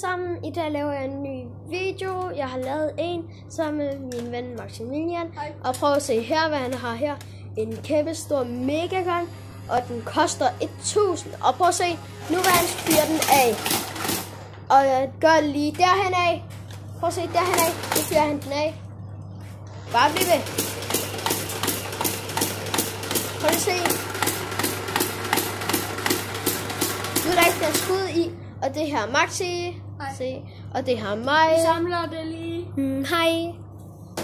sammen. I dag laver jeg en ny video. Jeg har lavet en sammen med min ven Maximilian. Hej. Og prøv at se her, hvad han har her. En kæmpe stor megagang, og den koster 1000. Og prøv at se, nu vil han fyre den af. Og jeg gør lige derhen af. Prøv at se derhen af. Nu fyrer han den af. Bare bliv ved. Prøv at se. Nu er der ikke der skud i. Og det her er Maxi. Hej. Se. Og det er mig. Vi samler det lige. Mm, hej.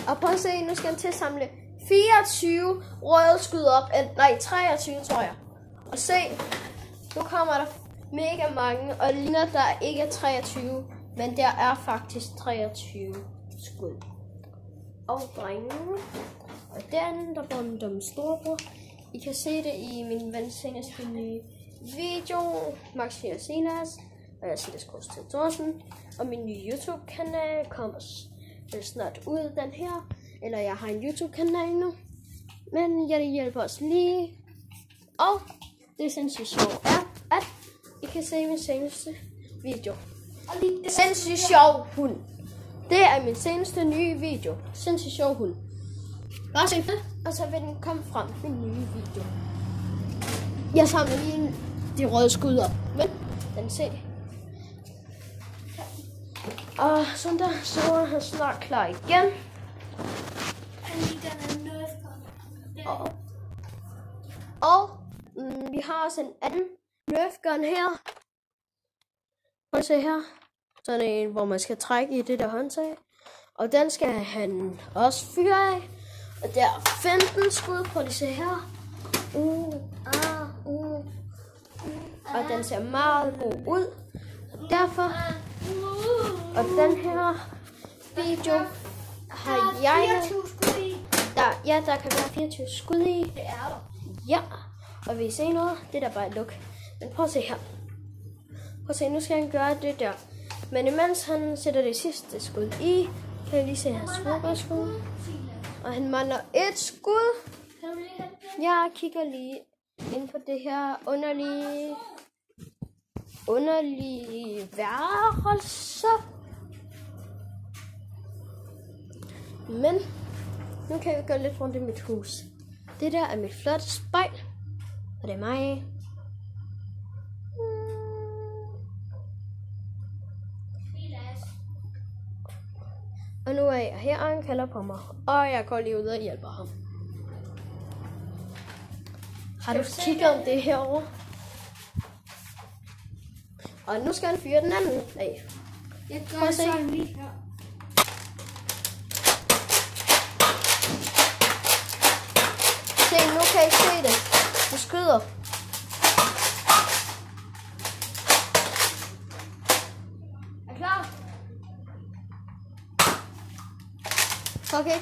Og prøv at se, nu skal han til at samle 24 røde skud op. Nej, 23 tror jeg. Og se, nu kommer der mega mange, og ligner, der ikke er 23. Men der er faktisk 23 skud. Og drenge. Og den, der bor min dumme storebror. I kan se det i min vens nye video, Maxi og Sinas. Og jeg siger det til Thorsen. Og min nye YouTube-kanal kommer øh, snart ud, den her. Eller jeg har en YouTube-kanal nu. Men jeg hjælper os lige. Og det sindssygt sjovt er, at I kan se min seneste video. Og lige. Sindssygt sjov hund. Det er min seneste nye video. Sindssygt sjov hund. Bare se det, og så vil den komme frem min nye video. Jeg samler lige de røde skud op. Men den se. Og sådan der, så er han snart klar igen. Han lige den er nerf Og, og mm, vi har også en anden Nerf gun her. Prøv at se her. Sådan en, hvor man skal trække i det der håndtag. Og den skal han også fyre af. Og der er 15 skud. Prøv lige se her. Uh, ah, uh. Og den ser meget god ud. Derfor, og den her video har jeg... 24 skud i. Der, ja, der kan være 24 skud i. Det er der. Ja, og vil I se noget? Det er der bare et luk. Men prøv at se her. Prøv at se, nu skal han gøre det der. Men imens han sætter det sidste skud i, kan jeg lige se hans skud. Og han mangler et skud. Jeg kigger lige ind på det her underlige, underlige værelse. Men nu kan vi gå lidt rundt i mit hus. Det der er mit flotte spejl, og det er mig. Og nu er jeg her, og han kalder på mig. Og jeg går lige ud og hjælper ham. Har du kigget om det herovre? Og nu skal han fyre den anden af. Jeg Prøv gør at se. sådan lige her. Se, nu kan I se det. Du skyder. Er klar? Okay.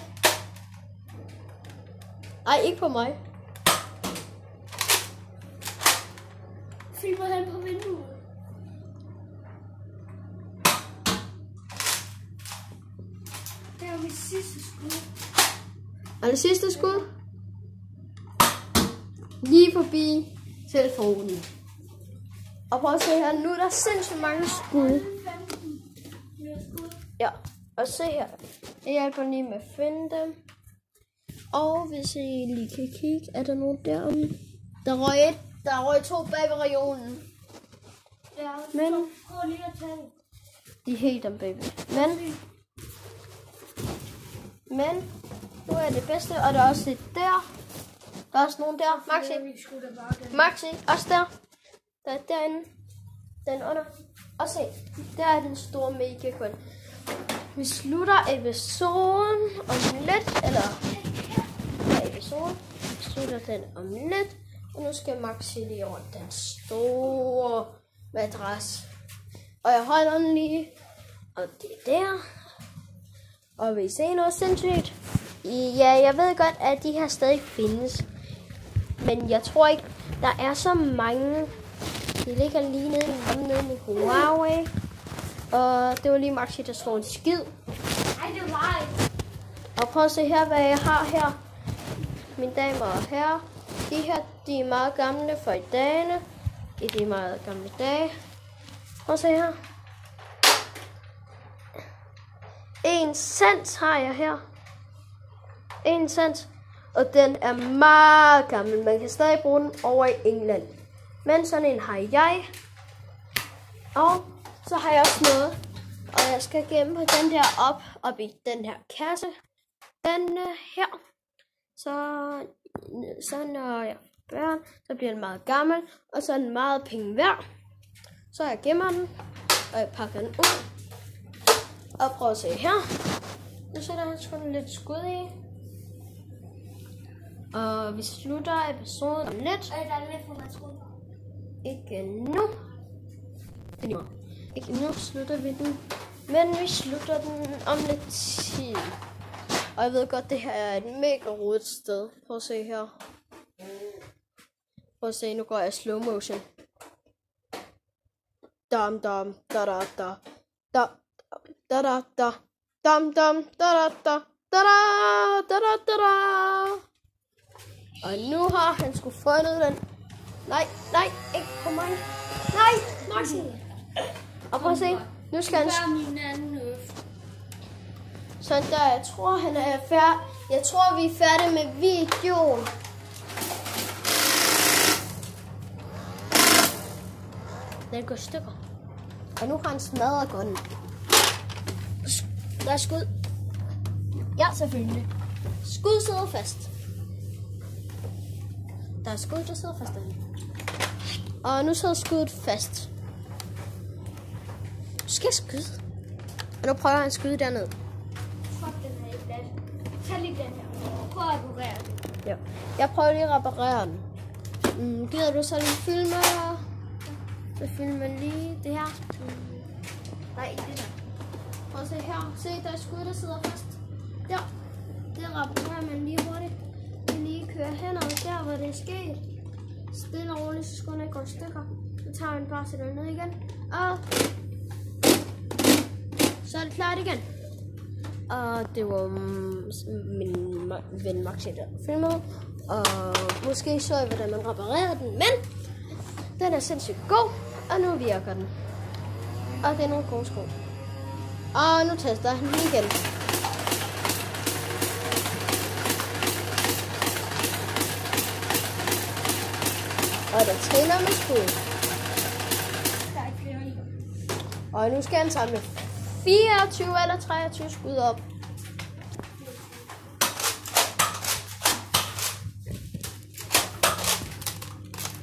Ej, ikke på mig. Filmer han på vinduet. Det er mit sidste skud. Og det sidste skud. Lige forbi telefonen. Og prøv at se her, nu er der sindssygt mange skud. 15 flere skud. Ja, og se her. Jeg hjælper lige med at finde dem. Og hvis I lige kan kigge, er der nogen deromme? Der røg et. Der røg to bag ved regionen. Ja, Men- prøv lige at tage. De er helt om baby. Men, men, nu er det bedste, og der er også et der. Der er også nogen der. Maxi, Vi. Maxi, også der. Der er derinde. Den under. Og se, der er den store mega kun. Vi slutter episoden om lidt, eller ja, episoden. Vi slutter den om lidt. Og nu skal Maxi lige over den store madras. Og jeg holder den lige. Og det er der. Og vil I se noget sindssygt? Ja, jeg ved godt, at de her stadig findes. Men jeg tror ikke, der er så mange. De ligger lige nede, lige nede med Huawei. Og det var lige Maxi, der slog en skid. Og prøv at se her, hvad jeg har her. Mine damer og herrer. De her, de er meget gamle for i dagene. I de meget gamle dage. Prøv at se her. en sans har jeg her. En sans. Og den er meget gammel. Man kan stadig bruge den over i England. Men sådan en har jeg. Og så har jeg også noget. Og jeg skal gemme på den der op, op i den her kasse. Den øh, her. Så, så når jeg får børn, så bliver den meget gammel. Og så er den meget penge værd. Så jeg gemmer den. Og jeg pakker den ud. Og prøv at se her. Nu sætter jeg sgu lidt skud i. Og vi slutter episoden om lidt. Øh, der er lidt for meget Ikke nu. Ikke nu slutter vi den. Men vi slutter den om lidt tid. Og jeg ved godt, det her er et mega rodet sted. Prøv at se her. Prøv at se, nu går jeg slow motion. Dam dam da da da. Da da da da. Dam dam da da da. Da da da da da da. Og nu har han sgu fundet den. Nej, nej, ikke på mig. Nej, Maxi! og prøv at se. Nu skal han. Sådan der, jeg tror, han er færdig. Jeg tror, vi er færdige med videoen. Den går stykker. Og nu har han smadret gunnen. Der er skud. Ja, selvfølgelig. Skud sidder fast. Der er skud, der sidder fast derinde. Og nu sidder skuddet fast. Nu skal jeg skyde. Og nu prøver han at skyde dernede. Fuck, den er ikke glat. Tag lige den her. Prøv at operere den. Ja. Jeg prøver lige at reparere den. Mm, gider du så lige filme? Så filme lige det her. Mm. Nej, ikke det der. Prøv at se her. Se, der er skud, der sidder fast. Der. Det reparerer man lige hurtigt. Kører hen der, hvor det er sket. Stille og roligt, så skulle den ikke gå i stykker. Så tager vi den bare sætter den ned igen. Og så er det klart igen. Og det var mm, min ven Maxi, der filmede. Og måske så jeg, hvordan man reparerede den, men den er sindssygt god, og nu virker den. Og det er nogle gode sko. Og nu tester han den igen. Og der triller med skud. I. Og nu skal han samle 24 eller 23 skud op.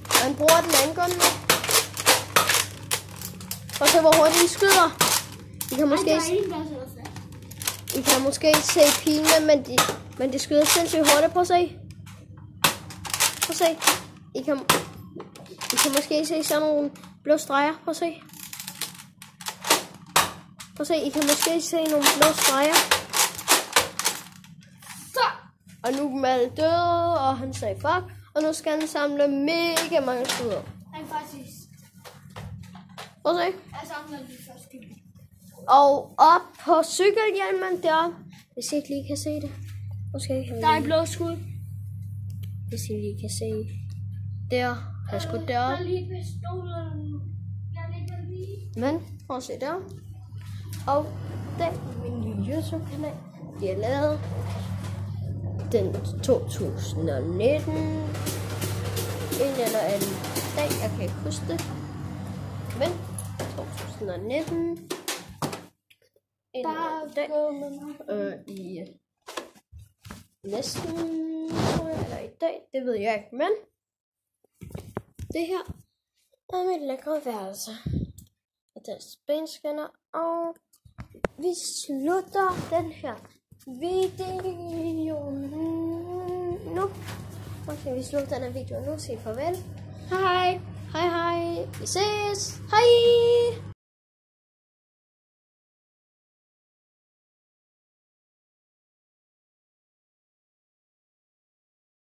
Og han bruger den anden gun nu. At se, hvor hurtigt de skyder. I kan Ej, måske, fast. I kan måske se pilene, men de, men de skyder sindssygt hurtigt. Prøv at se. Prøv at se. I kan, I kan måske se sådan nogle blå streger. Prøv at se. Prøv at se, I kan måske se nogle blå streger. Så! Og nu er Mal død, og han sagde fuck. Og nu skal han samle mega mange skud. Nej, faktisk. Prøv at se. Jeg samler lige først. Og op på cykelhjelmen der. Hvis I ikke lige kan se det. Måske kan Der er en blå skud. Hvis I lige kan se. Der. Har skudt Der derop. lige pistolen. Jeg ligger lige. Men prøv at se der. Og den er min nye YouTube-kanal. De er lavet den 2019. En eller anden dag, jeg kan ikke huske det. Men 2019. En anden dag. Øh, i næsten, tror jeg, eller i dag, det ved jeg ikke, men det her er mit lækre værelse. Og er spænskanner, og vi slutter den her video nu. Okay, vi slutter den her video nu. Sig farvel. Hej. Hej hej. Vi ses. Hej.